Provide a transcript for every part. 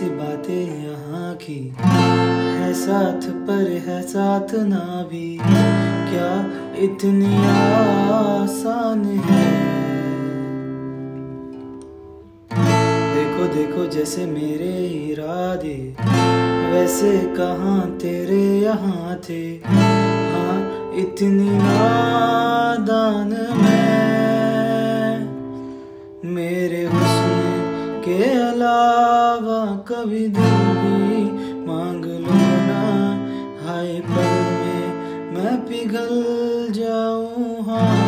देखो बातें यहाँ की। है साथ पर, है साथ ना भी। क्या इतनी आसान है? देखो देखो जैसे मेरे इरादे, वैसे कहाँ तेरे यहाँ थे। हाँ इतनी नादान मैं अलावा कभी दिल भी मांग लो ना हाय पल में, मैं पिघल जाऊँ हाँ।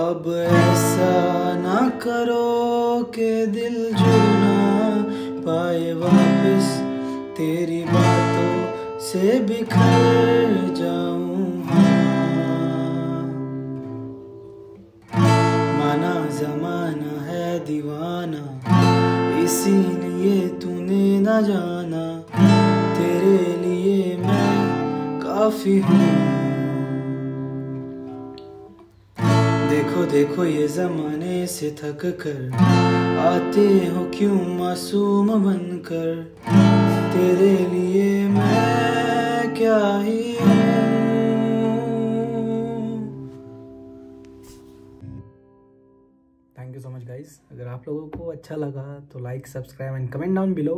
अब ऐसा ना करो के दिल जुड़ना पाए वापस। तेरी बातों से बिखर जाऊँ जमाना है दीवाना, इसीलिए तूने न जाना। तेरे लिए मैं काफ़ी हूँ। देखो देखो ये जमाने से थक कर, आते हो क्यों मासूम बनकर? तेरे लिए मैं क्या ही thank you so much guys. अगर आप लोगों को अच्छा लगा तो like, subscribe and comment down below.